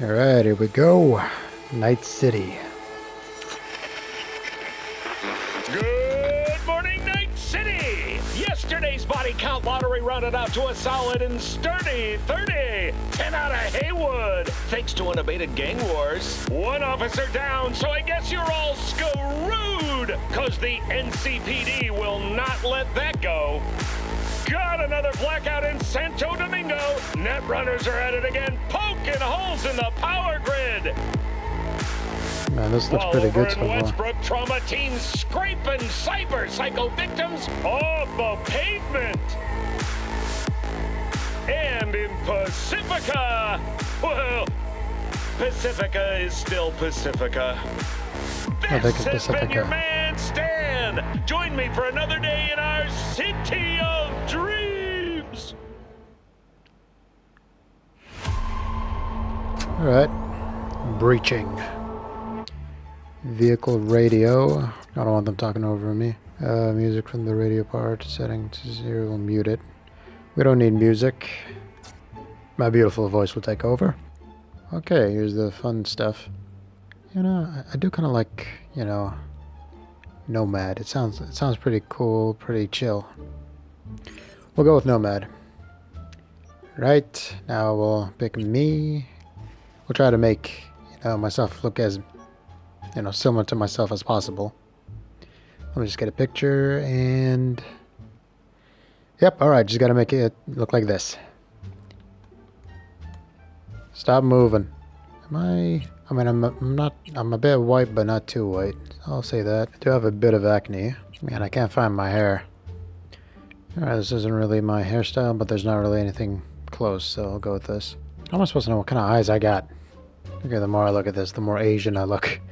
Alright, here we go. Night City. Good morning, Night City! Yesterday's body count lottery rounded out to a solid and sturdy 30. 10 out of Heywood, thanks to unabated gang wars. One officer down, so I guess you're all screwed, because the NCPD will not let that go. Got another blackout in Santo Domingo. Net runners are at it again, poking holes in the power grid. Man, this looks While pretty good so in far. Westbrook, trauma team scraping cyber psycho victims off the pavement. And in Pacifica, well, Pacifica is still Pacifica. Oh, I This think it's has been your Pacifica. man Stan. Join me for another day in our city of dreams. Alright. Breaching. Vehicle radio. I don't want them talking over me. Uh, music from the radio part. Setting to zero. We'll mute it. We don't need music. My beautiful voice will take over. Okay, here's the fun stuff. You know, I do kind of like, you know, Nomad. It sounds it sounds pretty cool, pretty chill. We'll go with Nomad. Right, now we'll pick me. We'll try to make, you know, myself look as, you know, similar to myself as possible. Let me just get a picture and... Yep, alright, just gotta make it look like this. Stop moving. Am I... I mean, I'm, I'm not... I'm a bit white, but not too white. I'll say that. I do have a bit of acne. Man, I can't find my hair. Alright, this isn't really my hairstyle, but there's not really anything close, so I'll go with this. How am I supposed to know what kind of eyes I got? Okay, the more I look at this, the more Asian I look.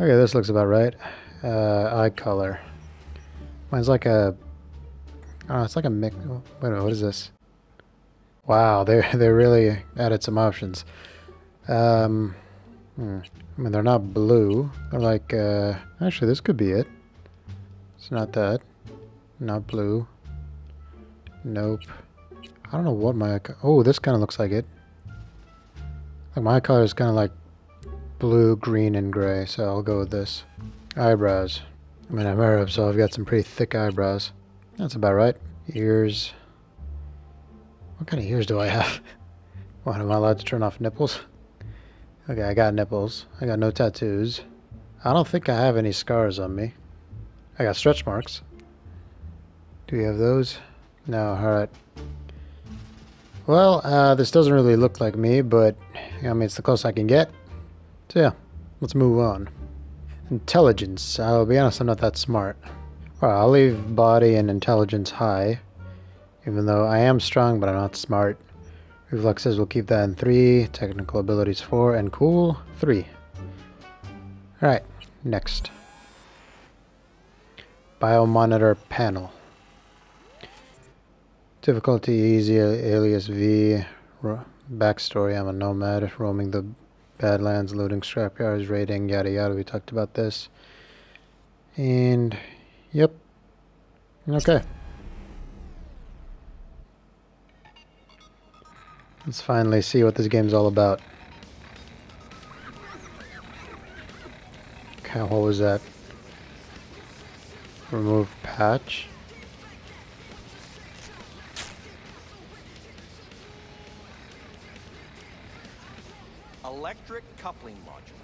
Okay, this looks about right. Uh, eye color. Mine's like a... Oh, it's like a mix... Wait a minute, what is this? Wow, they they really added some options. Um, hmm. I mean, they're not blue. They're like, uh... Actually, this could be it. It's not that. Not blue. Nope. I don't know what my... Oh, this kind of looks like it. Like my color is kind of like blue, green, and gray, so I'll go with this. Eyebrows. I mean, I'm Arab, so I've got some pretty thick eyebrows. That's about right. Ears. What kind of ears do I have? What, am I allowed to turn off nipples? Okay, I got nipples. I got no tattoos. I don't think I have any scars on me. I got stretch marks. Do you have those? No, alright. Well, uh, this doesn't really look like me, but I mean, it's the closest I can get. So yeah, let's move on. Intelligence. I'll be honest, I'm not that smart. Alright, I'll leave body and intelligence high. Even though I am strong, but I'm not smart. Reflexes, we'll keep that in 3. Technical abilities 4. And cool, 3. Alright, next. Biomonitor panel. Difficulty easy, alias V. Backstory, I'm a nomad, roaming the Badlands, looting scrapyards, raiding, yada yada. We talked about this. And, yep. Okay. Let's finally see what this game's all about. Okay, what was that? Remove patch. Electric coupling module.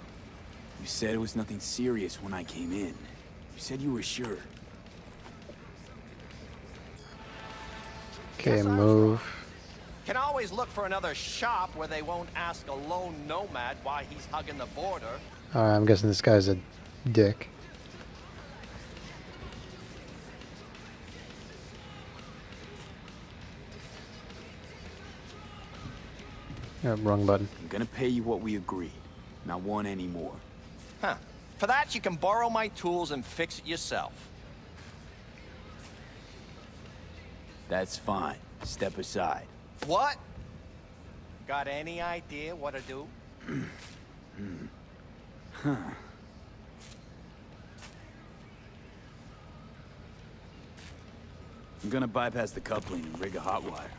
You said it was nothing serious when I came in. You said you were sure. Okay, Guess I move. Can always look for another shop where they won't ask a lone nomad why he's hugging the border. Alright, I'm guessing this guy's a dick. Yep, wrong button. I'm gonna pay you what we agreed. Not one anymore. Huh. For that, you can borrow my tools and fix it yourself. That's fine. Step aside. What? Got any idea what to do? huh. I'm gonna bypass the coupling and rig a hot wire.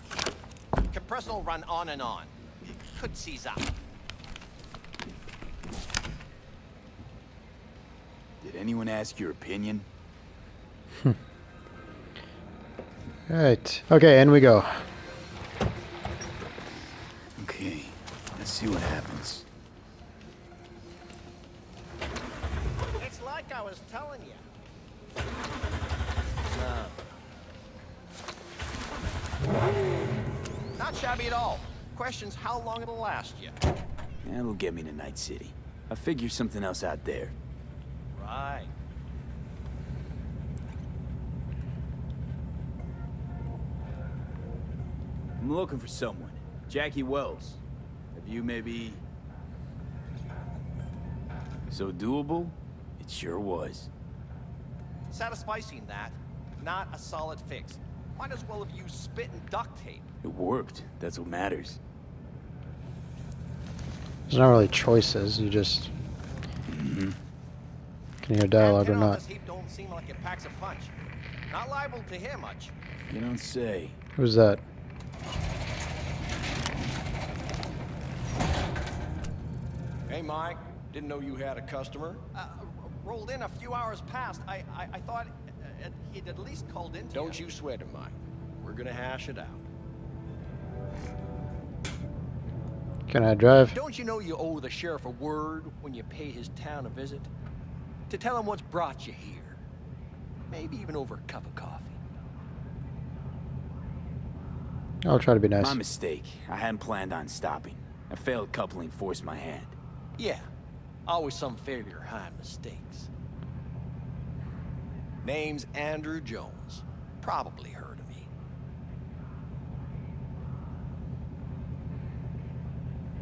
Compressor will run on and on. It could seize up. Did anyone ask your opinion? Hmm. All right. Okay, in we go. See what happens. It's like I was telling you. No. Not shabby at all. Question's how long it'll last you. That'll get me to Night City. I'll figure something else out there. Right. I'm looking for someone. Jackie Welles. Have you maybe... So doable? It sure was. Satisficing that, not a solid fix. Might as well have used spit and duct tape. It worked. That's what matters. There's not really choices. You just Mm-hmm. can hear dialogue or And ten on not. heap don't seem like it packs a punch. Not liable to hear much. You don't say. Who's that? Hey, Mike. Didn't know you had a customer. Uh, rolled in a few hours past. I, I, I thought uh, he'd at least called in. Don't you sweat it, Mike. We're gonna hash it out. Can I drive? Don't you know you owe the sheriff a word when you pay his town a visit? To tell him what's brought you here. Maybe even over a cup of coffee. I'll try to be nice. My mistake. I hadn't planned on stopping. A failed coupling forced my hand. Yeah, always some failure hide mistakes. Name's Andrew Jones. Probably heard of me.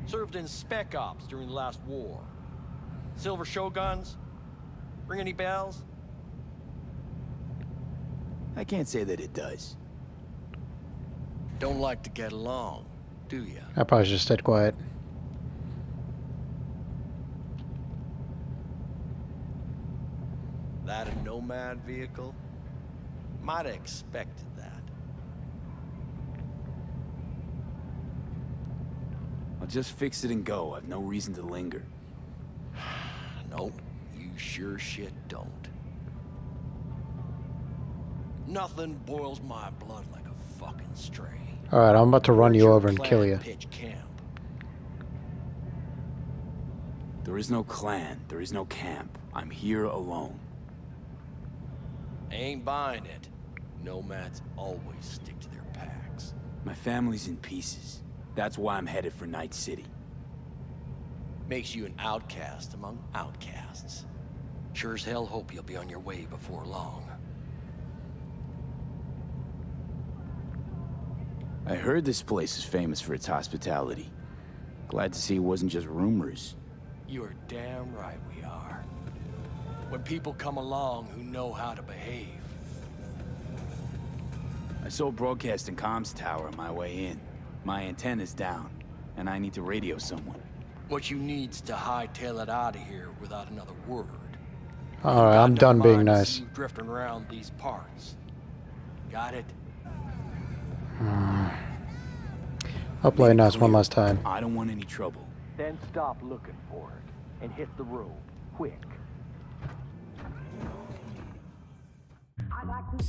Served in Spec Ops during the last war. Silver Shoguns? Ring any bells? I can't say that it does. Don't like to get along, do ya? I probably should stayed quiet. That a Nomad vehicle? Might have expected that. I'll just fix it and go. I've no reason to linger. Nope, you sure shit don't. Nothing boils my blood like a fucking stray. Alright, I'm about to run Where's you over and kill you. Pitch camp. There is no clan. There is no camp. I'm here alone. Ain't buying it. Nomads always stick to their packs. My family's in pieces. That's why I'm headed for Night City. Makes you an outcast among outcasts. Sure as hell hope you'll be on your way before long. I heard this place is famous for its hospitality. Glad to see it wasn't just rumors. You are damn right we are. When people come along who know how to behave. I saw a broadcasting comms tower on my way in. My antenna's down, and I need to radio someone. What you need's to hightail it out of here without another word. Alright, I'm done being nice. drifting around these parts. Got it? Hmm. I'll play Made it nice one last time. I don't want any trouble. Then stop looking for it and hit the road quick. I like to.